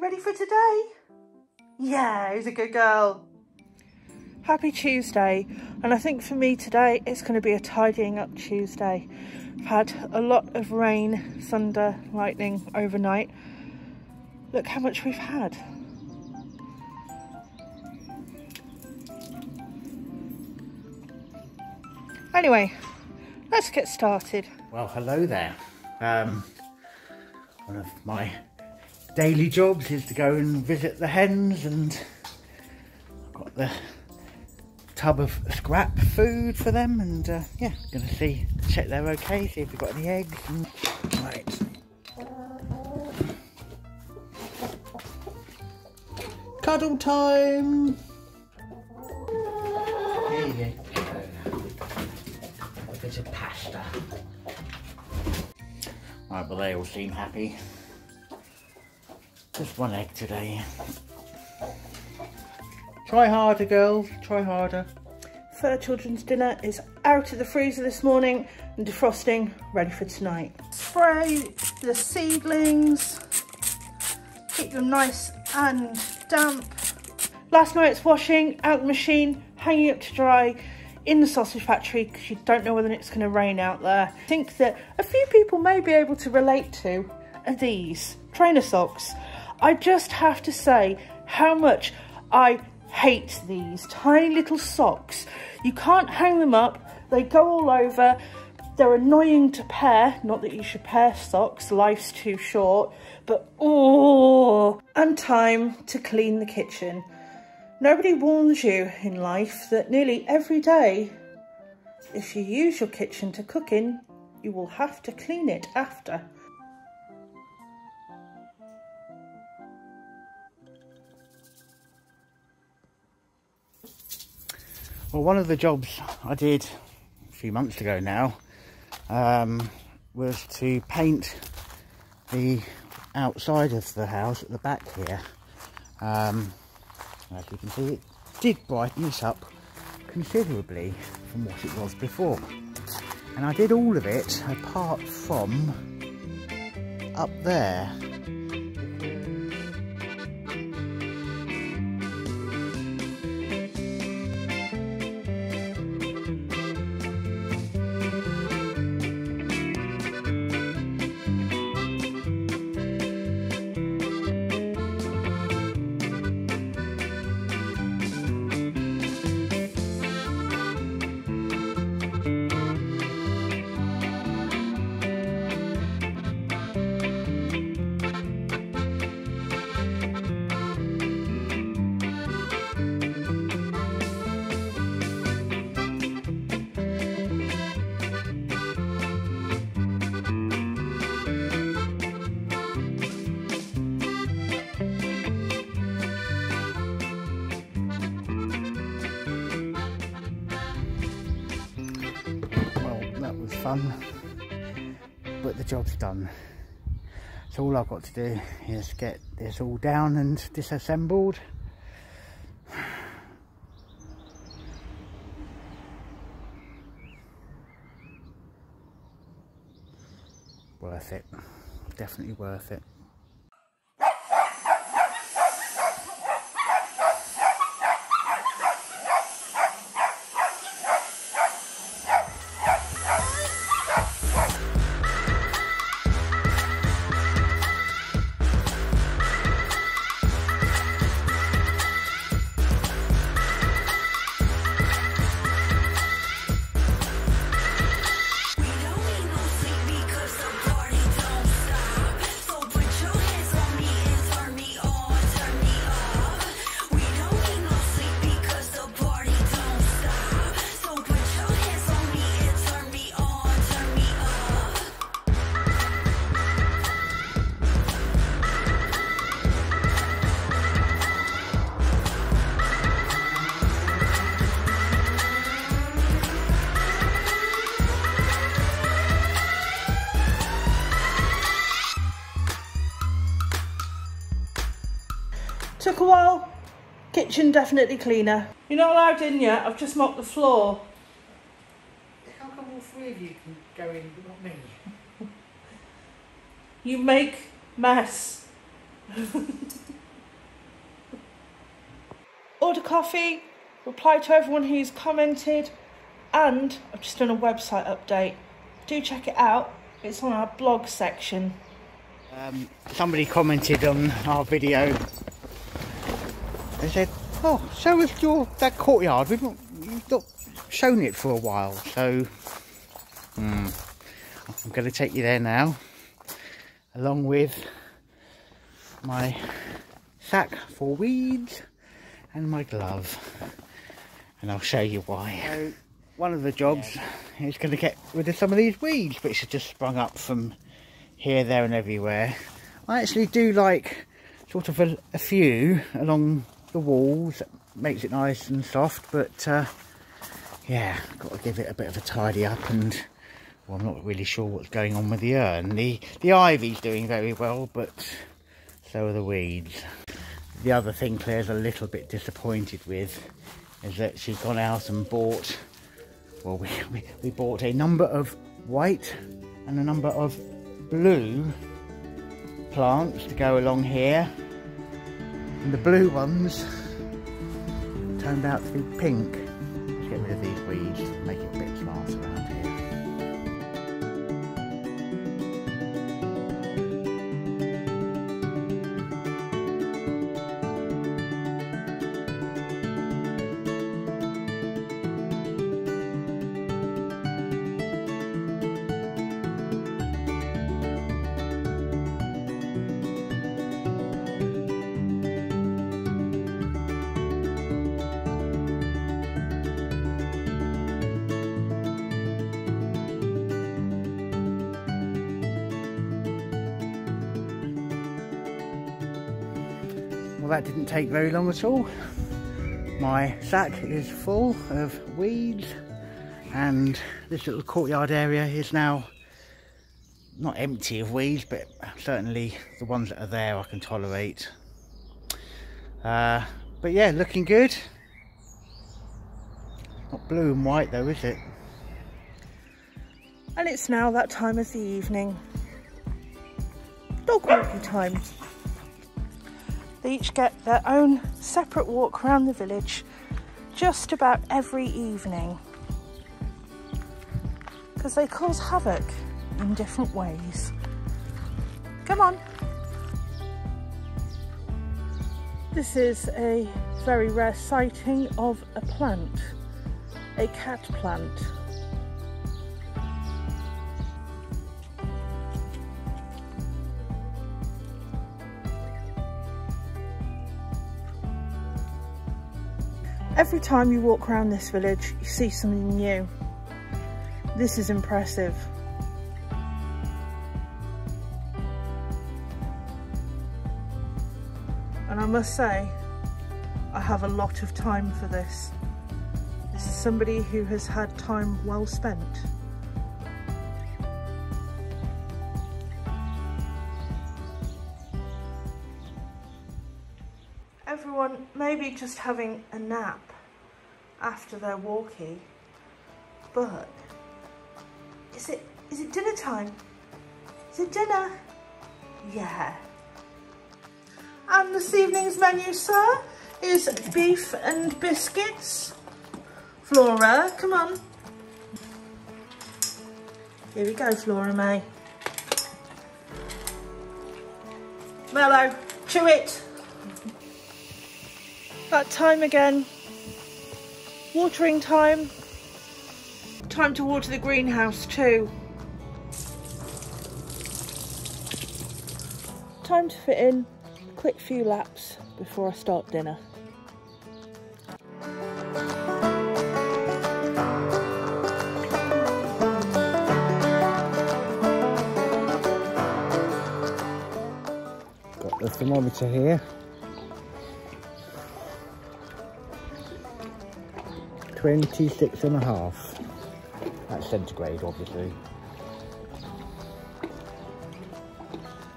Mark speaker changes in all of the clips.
Speaker 1: You ready for today? Yeah, he's a good girl. Happy Tuesday. And I think for me today, it's going to be a tidying up Tuesday. I've had a lot of rain, thunder, lightning overnight. Look how much we've had. Anyway, let's get started.
Speaker 2: Well, hello there. Um, one of my daily jobs is to go and visit the hens and I've got the tub of scrap food for them and uh, yeah, gonna see, check they're okay, see if we've got any eggs and right. Cuddle time! Here you go. A bit of pasta. Right, but they all seem happy. Just one egg today. Try harder, girls. Try harder.
Speaker 1: Fur Children's dinner is out of the freezer this morning and defrosting, ready for tonight. Spray the seedlings, keep them nice and damp. Last night's washing out the machine, hanging up to dry in the sausage factory because you don't know whether it's going to rain out there. I think that a few people may be able to relate to are these trainer socks. I just have to say how much I hate these tiny little socks. You can't hang them up, they go all over. They're annoying to pair, not that you should pair socks, life's too short, but oh, and time to clean the kitchen. Nobody warns you in life that nearly every day, if you use your kitchen to cook in, you will have to clean it after.
Speaker 2: Well, one of the jobs I did a few months ago now um, was to paint the outside of the house at the back here. Um, as you can see, it did brighten this up considerably from what it was before. And I did all of it apart from up there. Fun, but the job's done. So all I've got to do is get this all down and disassembled. Worth it, definitely worth it.
Speaker 1: Kitchen definitely cleaner. You're not allowed in yet. I've just mopped the floor.
Speaker 2: Come come all three of you can go in, but not me?
Speaker 1: You make mess. Order coffee, reply to everyone who's commented, and I've just done a website update. Do check it out. It's on our blog section.
Speaker 2: Um, somebody commented on our video. They said, "Oh, so is your that courtyard? We've not, you've not shown it for a while, so hmm, I'm going to take you there now, along with my sack for weeds and my glove, and I'll show you why." So, one of the jobs is going to get rid of some of these weeds, which have just sprung up from here, there and everywhere. I actually do like sort of a, a few along the walls, makes it nice and soft, but uh, yeah, got to give it a bit of a tidy up and well, I'm not really sure what's going on with the urn. The, the ivy's doing very well, but so are the weeds. The other thing Claire's a little bit disappointed with is that she's gone out and bought, well, we, we, we bought a number of white and a number of blue plants to go along here and the blue ones turned out to be pink. Let's get rid of these weeds, that didn't take very long at all. My sack is full of weeds and this little courtyard area is now not empty of weeds, but certainly the ones that are there I can tolerate. Uh, but yeah, looking good. Not blue and white though, is it?
Speaker 1: And it's now that time of the evening. Dog walking time. They each get their own separate walk around the village just about every evening. Because they cause havoc in different ways. Come on. This is a very rare sighting of a plant, a cat plant. Every time you walk around this village, you see something new. This is impressive. And I must say, I have a lot of time for this. This is somebody who has had time well spent. Everyone maybe just having a nap after their walkie, but is it is it dinner time? Is it dinner? Yeah. And this evening's menu, sir, is beef and biscuits. Flora, come on. Here we go, Flora May. Mellow, chew it. That time again. Watering time. Time to water the greenhouse too. Time to fit in a quick few laps before I start dinner.
Speaker 2: Got the thermometer here. 26 and a half. That's centigrade, obviously.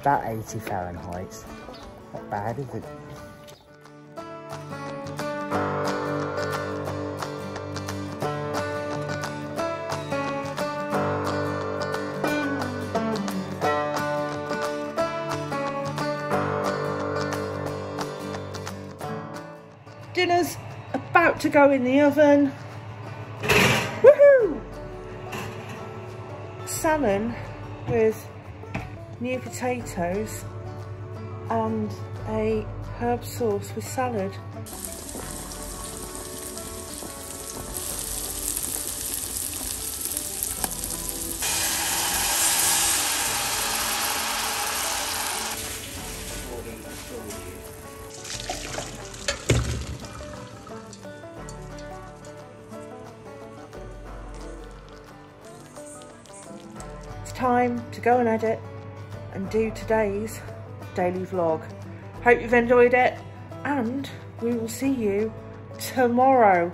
Speaker 2: About 80 Fahrenheit. Not bad, is it?
Speaker 1: Dinner's to go in the oven. Woohoo! Salmon with new potatoes and a herb sauce with salad. It's time to go and edit and do today's daily vlog. Hope you've enjoyed it and we will see you tomorrow.